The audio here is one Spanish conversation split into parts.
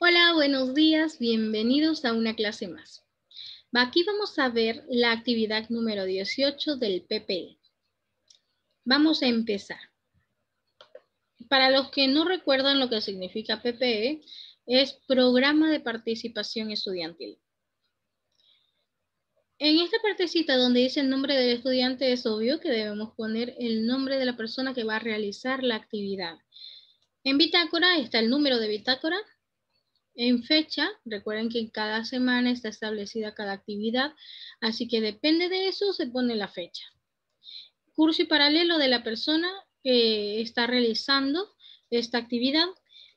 Hola, buenos días, bienvenidos a una clase más. Aquí vamos a ver la actividad número 18 del PPE. Vamos a empezar. Para los que no recuerdan lo que significa PPE, es Programa de Participación Estudiantil. En esta partecita donde dice el nombre del estudiante es obvio que debemos poner el nombre de la persona que va a realizar la actividad. En bitácora está el número de bitácora, en fecha, recuerden que en cada semana está establecida cada actividad, así que depende de eso se pone la fecha. Curso y paralelo de la persona que está realizando esta actividad.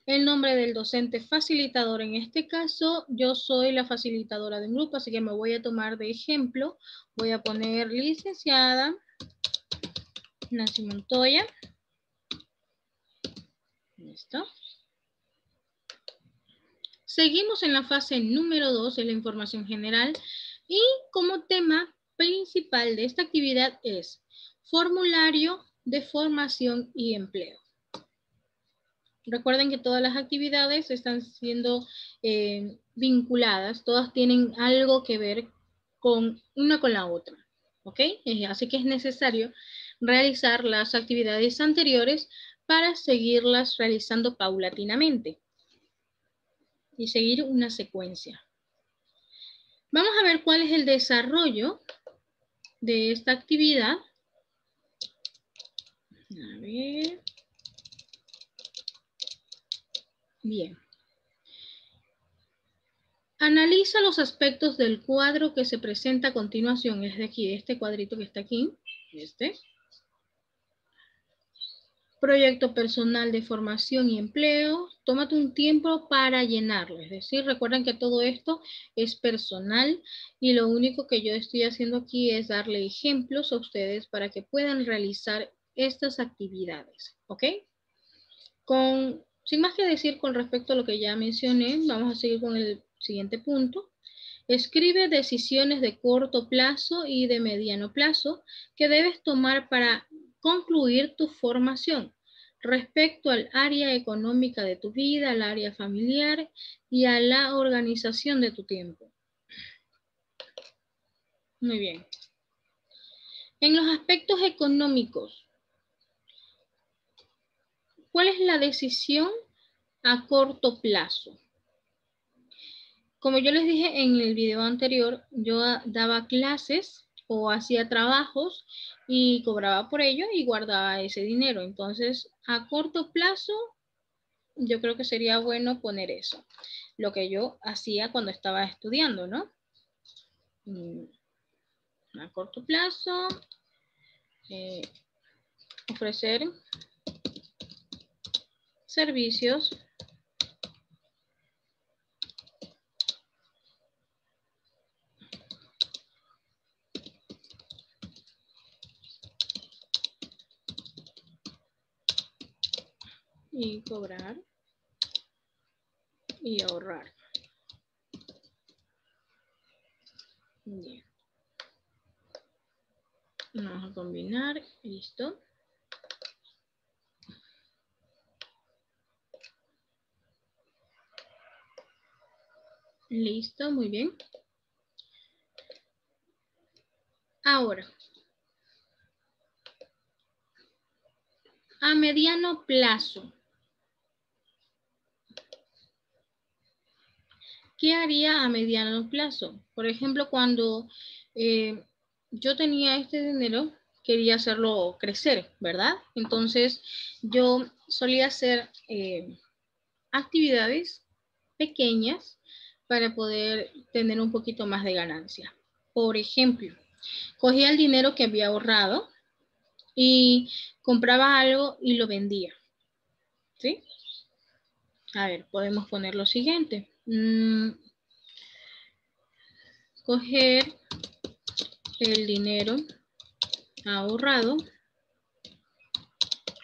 El nombre del docente facilitador, en este caso, yo soy la facilitadora de un grupo, así que me voy a tomar de ejemplo. Voy a poner licenciada Nancy Montoya. Listo. Seguimos en la fase número 2 de la información general y como tema principal de esta actividad es formulario de formación y empleo. Recuerden que todas las actividades están siendo eh, vinculadas, todas tienen algo que ver con una con la otra. ¿Ok? Así que es necesario realizar las actividades anteriores para seguirlas realizando paulatinamente y seguir una secuencia. Vamos a ver cuál es el desarrollo de esta actividad. A ver. Bien. Analiza los aspectos del cuadro que se presenta a continuación. Es de aquí, este cuadrito que está aquí. Este proyecto personal de formación y empleo, tómate un tiempo para llenarlo. Es decir, recuerden que todo esto es personal y lo único que yo estoy haciendo aquí es darle ejemplos a ustedes para que puedan realizar estas actividades. ¿Ok? Con, sin más que decir con respecto a lo que ya mencioné, vamos a seguir con el siguiente punto. Escribe decisiones de corto plazo y de mediano plazo que debes tomar para concluir tu formación respecto al área económica de tu vida, al área familiar y a la organización de tu tiempo. Muy bien. En los aspectos económicos, ¿cuál es la decisión a corto plazo? Como yo les dije en el video anterior, yo daba clases o hacía trabajos y cobraba por ello y guardaba ese dinero. Entonces, a corto plazo, yo creo que sería bueno poner eso. Lo que yo hacía cuando estaba estudiando, ¿no? Mm, a corto plazo, eh, ofrecer servicios y cobrar y ahorrar. Bien. Vamos a combinar, listo. Listo, muy bien. Ahora, a mediano plazo. ¿Qué haría a mediano plazo? Por ejemplo, cuando eh, yo tenía este dinero, quería hacerlo crecer, ¿verdad? Entonces, yo solía hacer eh, actividades pequeñas para poder tener un poquito más de ganancia. Por ejemplo, cogía el dinero que había ahorrado y compraba algo y lo vendía. ¿Sí? A ver, podemos poner lo siguiente. Mm, coger el dinero ahorrado,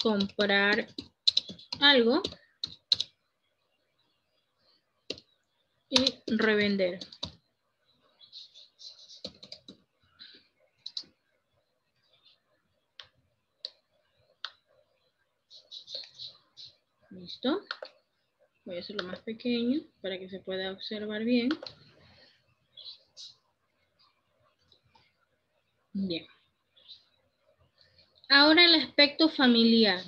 comprar algo y revender. ¿Listo? Voy a hacerlo más pequeño para que se pueda observar bien. Bien. Ahora el aspecto familiar.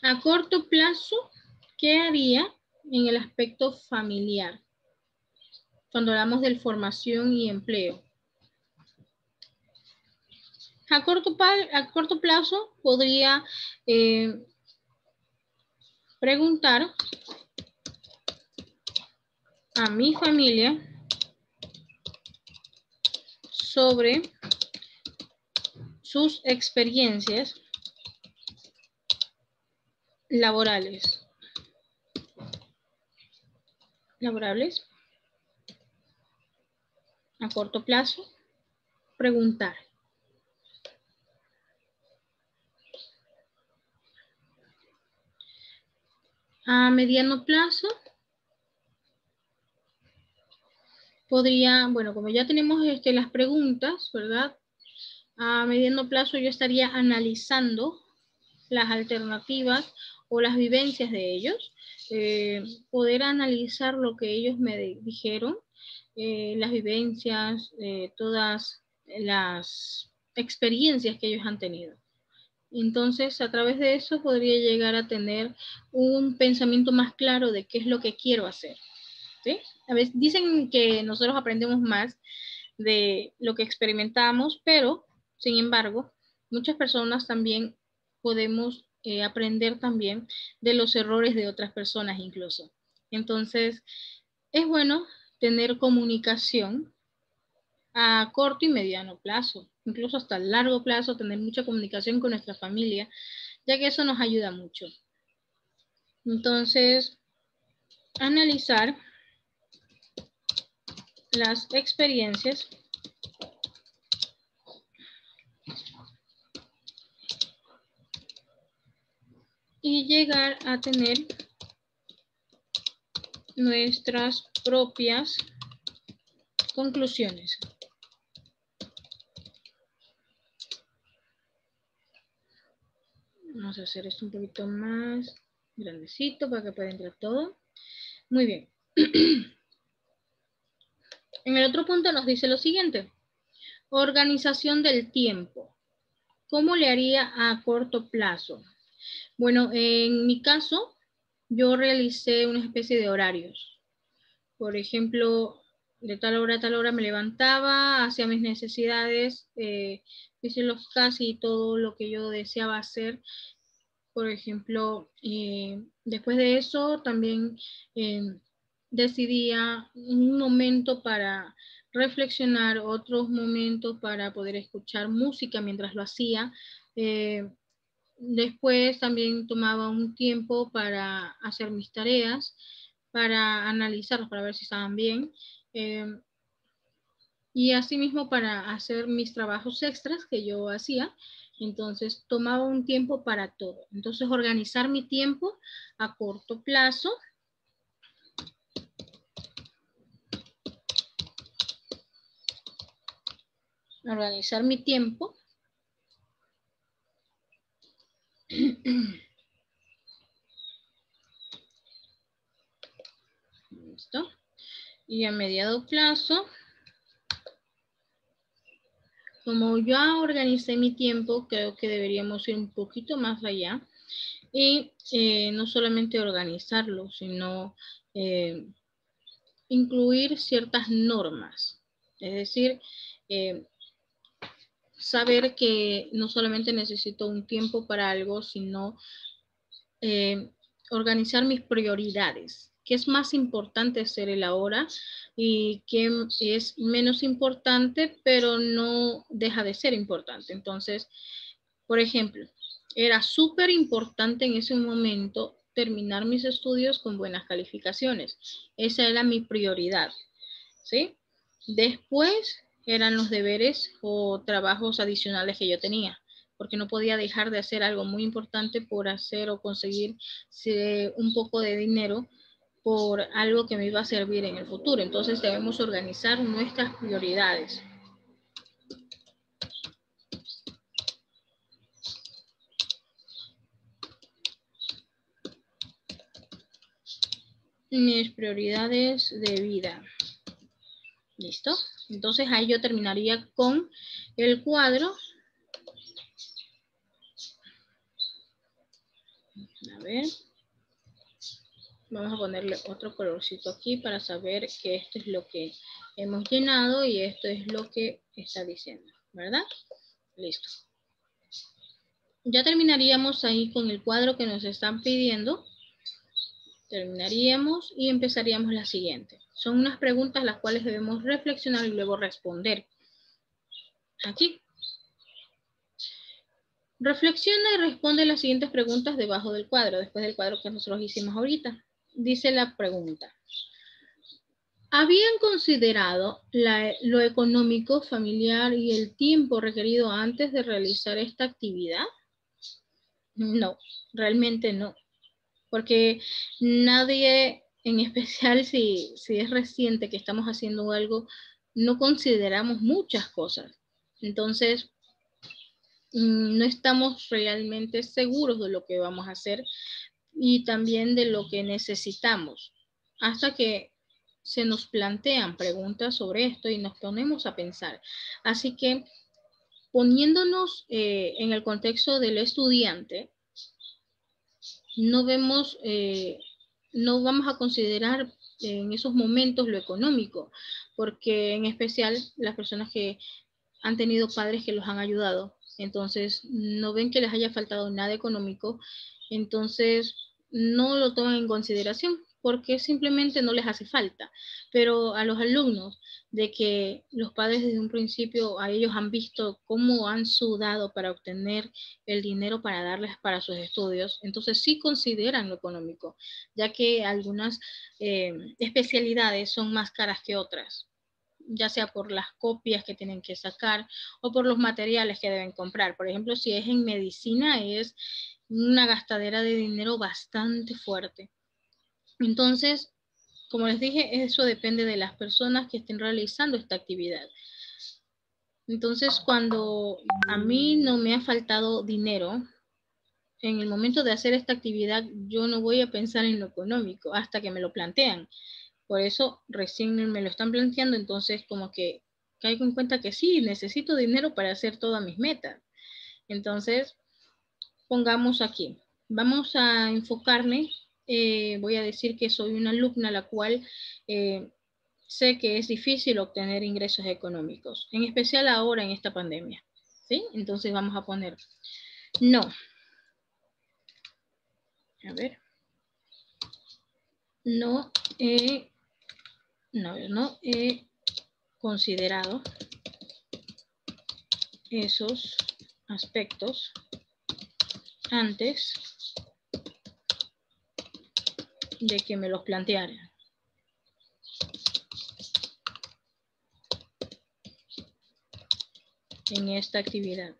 A corto plazo, ¿qué haría en el aspecto familiar? Cuando hablamos de formación y empleo. A corto, a corto plazo podría eh, preguntar a mi familia sobre sus experiencias laborales. Laborables. A corto plazo, preguntar. A mediano plazo, podría, bueno, como ya tenemos este, las preguntas, ¿verdad? A mediano plazo yo estaría analizando las alternativas o las vivencias de ellos, eh, poder analizar lo que ellos me dijeron, eh, las vivencias, eh, todas las experiencias que ellos han tenido. Entonces, a través de eso podría llegar a tener un pensamiento más claro de qué es lo que quiero hacer. A veces dicen que nosotros aprendemos más de lo que experimentamos, pero, sin embargo, muchas personas también podemos eh, aprender también de los errores de otras personas incluso. Entonces, es bueno tener comunicación a corto y mediano plazo incluso hasta largo plazo, tener mucha comunicación con nuestra familia, ya que eso nos ayuda mucho. Entonces, analizar las experiencias y llegar a tener nuestras propias conclusiones. Vamos a hacer esto un poquito más grandecito para que pueda entrar todo. Muy bien. En el otro punto nos dice lo siguiente. Organización del tiempo. ¿Cómo le haría a corto plazo? Bueno, en mi caso, yo realicé una especie de horarios. Por ejemplo, de tal hora a tal hora me levantaba, hacía mis necesidades, eh, hice los casi todo lo que yo deseaba hacer por ejemplo, eh, después de eso también eh, decidía un momento para reflexionar, otros momentos para poder escuchar música mientras lo hacía. Eh, después también tomaba un tiempo para hacer mis tareas, para analizarlas, para ver si estaban bien. y asimismo para hacer mis trabajos extras que yo hacía entonces, tomaba un tiempo para todo. Entonces, organizar mi tiempo a corto plazo. Organizar mi tiempo. Listo. Y a mediado plazo como ya organicé mi tiempo, creo que deberíamos ir un poquito más allá y eh, no solamente organizarlo, sino eh, incluir ciertas normas. Es decir, eh, saber que no solamente necesito un tiempo para algo, sino organizar mis prioridades. ¿Qué es más importante hacer el ahora y qué es menos importante, pero no deja de ser importante? Entonces, por ejemplo, era súper importante en ese momento terminar mis estudios con buenas calificaciones. Esa era mi prioridad, ¿sí? Después eran los deberes o trabajos adicionales que yo tenía porque no podía dejar de hacer algo muy importante por hacer o conseguir un poco de dinero por algo que me iba a servir en el futuro. Entonces debemos organizar nuestras prioridades. Mis prioridades de vida. ¿Listo? Entonces ahí yo terminaría con el cuadro. A ver. Vamos a ponerle otro colorcito aquí para saber que esto es lo que hemos llenado y esto es lo que está diciendo, ¿verdad? Listo. Ya terminaríamos ahí con el cuadro que nos están pidiendo. Terminaríamos y empezaríamos la siguiente. Son unas preguntas las cuales debemos reflexionar y luego responder. Aquí. Reflexiona y responde las siguientes preguntas debajo del cuadro, después del cuadro que nosotros hicimos ahorita. Dice la pregunta. ¿Habían considerado lo económico, familiar y el tiempo requerido antes de realizar esta actividad? No, realmente no. Porque nadie, en especial si, si es reciente que estamos haciendo algo, no consideramos muchas cosas. Entonces, mm, no estamos realmente seguros de lo que vamos a hacer y también de lo que necesitamos. Hasta que se nos plantean preguntas sobre esto y nos ponemos a pensar. Así que poniéndonos eh, en el contexto del estudiante, no vemos, eh, no vamos a considerar en esos momentos lo económico, porque en especial las personas que han tenido padres que los han ayudado, entonces no ven que les haya faltado nada económico, entonces no lo toman en consideración porque simplemente no les hace falta. Pero a los alumnos, de que los padres desde un principio a ellos han visto cómo han sudado para obtener el dinero para darles para sus estudios, entonces sí consideran lo económico, ya que algunas eh, especialidades son más caras que otras ya sea por las copias que tienen que sacar o por los materiales que deben comprar. Por ejemplo, si es en medicina, es una gastadera de dinero bastante fuerte. Entonces, como les dije, eso depende de las personas que estén realizando esta actividad. Entonces, cuando a mí no me ha faltado dinero, en el momento de hacer esta actividad, yo no voy a pensar en lo económico hasta que me lo plantean. Por eso recién me lo están planteando, entonces como que caigo en cuenta que sí, necesito dinero para hacer todas mis metas. Entonces, pongamos aquí. Vamos a enfocarme eh, voy a decir que soy una alumna la cual eh, sé que es difícil obtener ingresos económicos, en especial ahora en esta pandemia. ¿sí? Entonces vamos a poner no. A ver. No he, no, no he considerado esos aspectos antes de que me los planteara. en esta actividad.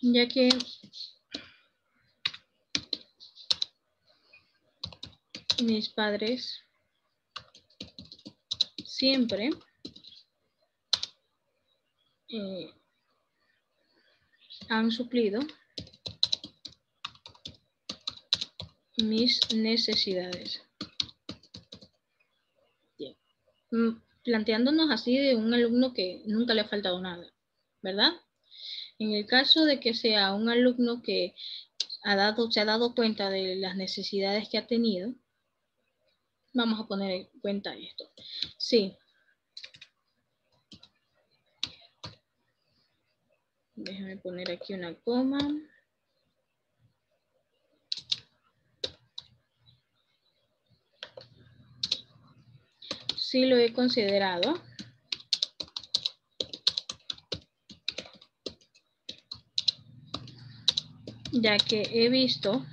Ya que mis padres siempre eh, han suplido mis necesidades. Mm, planteándonos así de un alumno que nunca le ha faltado nada, ¿verdad? En el caso de que sea un alumno que ha dado, se ha dado cuenta de las necesidades que ha tenido, vamos a poner en cuenta esto. Sí. Déjame poner aquí una coma. sí lo he considerado. Ya que he visto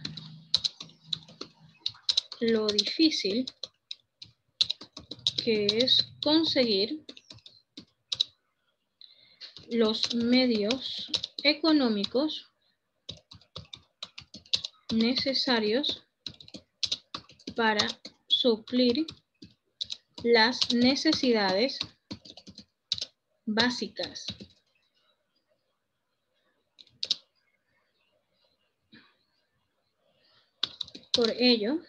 lo difícil que es conseguir los medios económicos necesarios para suplir las necesidades básicas. Por ello,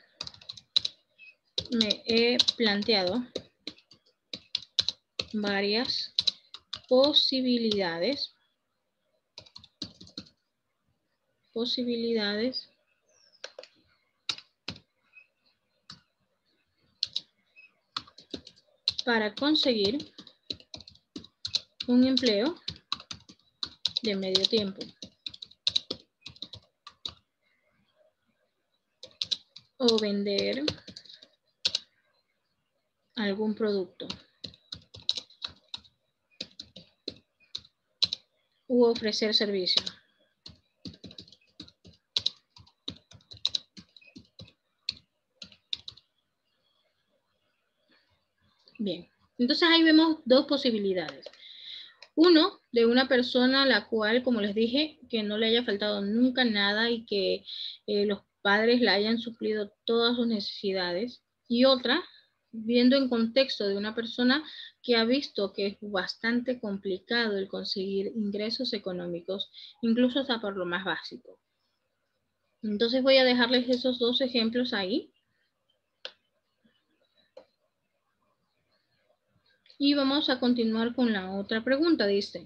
me he planteado varias posibilidades posibilidades para conseguir un empleo de medio tiempo. O vender algún producto. Ofrecer servicio. Bien, entonces ahí vemos dos posibilidades. Uno, de una persona a la cual, como les dije, que no le haya faltado nunca nada y que eh, los padres le hayan suplido todas sus necesidades. Y otra, viendo en contexto de una persona que ha visto que es bastante complicado el conseguir ingresos económicos, incluso hasta por lo más básico. Entonces voy a dejarles esos dos ejemplos ahí Y vamos a continuar con la otra pregunta. Dice,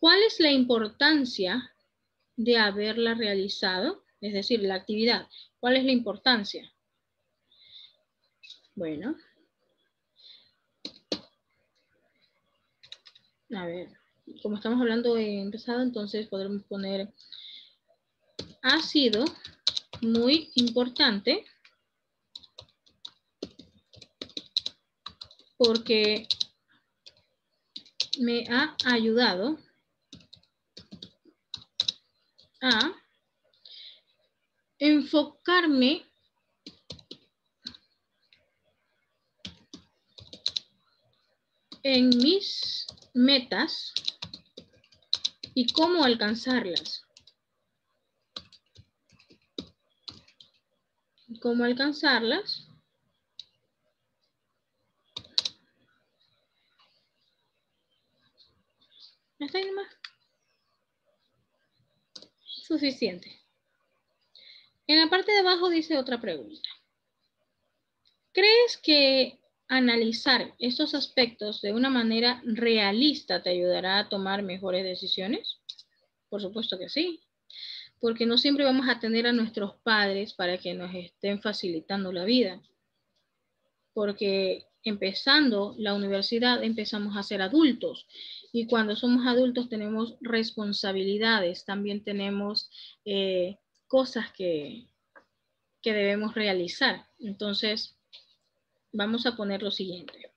¿cuál es la importancia de haberla realizado? Es decir, la actividad. ¿Cuál es la importancia? Bueno. A ver, como estamos hablando de empezado, entonces podremos poner ha sido muy importante porque me ha ayudado a enfocarme en mis metas y cómo alcanzarlas. Cómo alcanzarlas Está ahí nomás. Suficiente. En la parte de abajo dice otra pregunta. ¿Crees que analizar estos aspectos de una manera realista te ayudará a tomar mejores decisiones? Por supuesto que sí, porque no siempre vamos a tener a nuestros padres para que nos estén facilitando la vida. Porque empezando la universidad empezamos a ser adultos y cuando somos adultos tenemos responsabilidades, también tenemos eh, cosas que, que debemos realizar. Entonces, vamos a poner lo siguiente.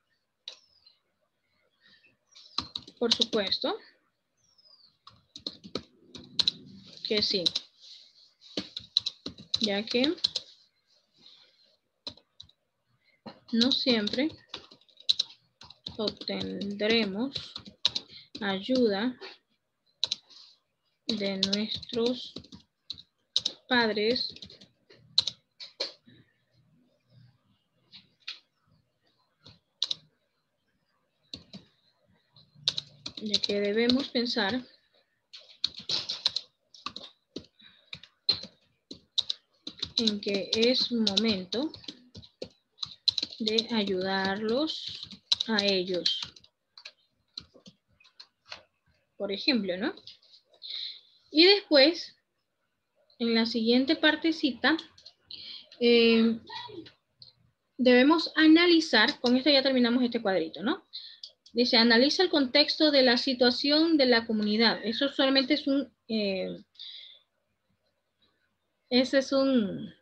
Por supuesto que sí, ya que no siempre obtendremos ayuda de nuestros padres ya que debemos pensar en que es momento de ayudarlos a ellos por ejemplo, ¿no? Y después, en la siguiente partecita, eh, debemos analizar, con esto ya terminamos este cuadrito, ¿no? Dice, analiza el contexto de la situación de la comunidad. Eso solamente es un, eh, ese es un,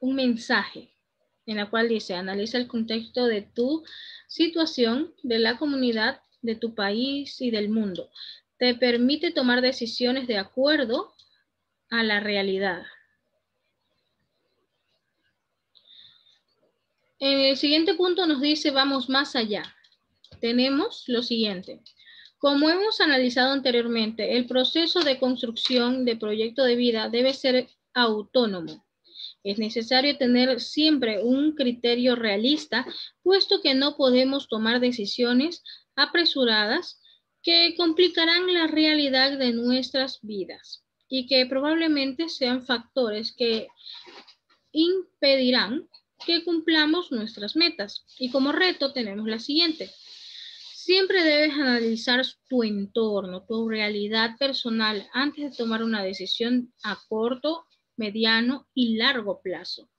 un mensaje en la cual dice, analiza el contexto de tu situación, de la comunidad de tu país y del mundo. Te permite tomar decisiones de acuerdo a la realidad. En el siguiente punto nos dice, vamos más allá. Tenemos lo siguiente. Como hemos analizado anteriormente, el proceso de construcción de proyecto de vida debe ser autónomo. Es necesario tener siempre un criterio realista, puesto que no podemos tomar decisiones apresuradas que complicarán la realidad de nuestras vidas y que probablemente sean factores que impedirán que cumplamos nuestras metas. Y como reto tenemos la siguiente. Siempre debes analizar tu entorno, tu realidad personal antes de tomar una decisión a corto, mediano y largo plazo.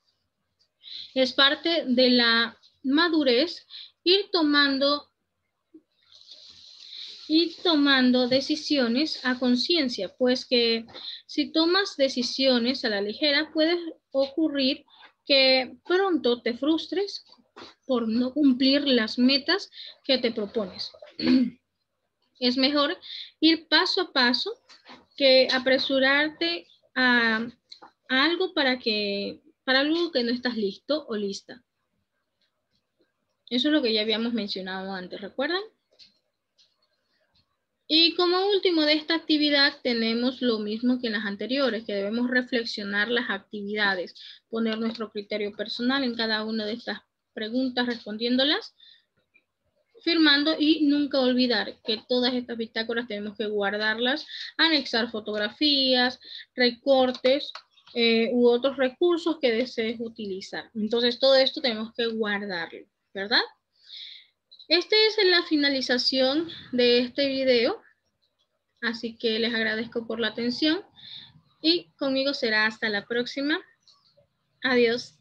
Es parte de la madurez ir tomando y tomando decisiones a conciencia, pues que si tomas decisiones a la ligera puede ocurrir que pronto te frustres por no cumplir las metas que te propones. Es mejor ir paso a paso que apresurarte a, algo para que para algo que no estás listo o lista. Eso es lo que ya habíamos mencionado antes, ¿recuerdan? Y como último de esta actividad tenemos lo mismo que en las anteriores, que debemos reflexionar las actividades, poner nuestro criterio personal en cada una de estas preguntas respondiéndolas, firmando y nunca olvidar que todas estas bitácoras tenemos que guardarlas, anexar fotografías, recortes eh, u otros recursos que desees utilizar. Entonces todo esto tenemos que guardarlo, ¿verdad? Esta es la finalización de este video, así que les agradezco por la atención y conmigo será hasta la próxima. Adiós.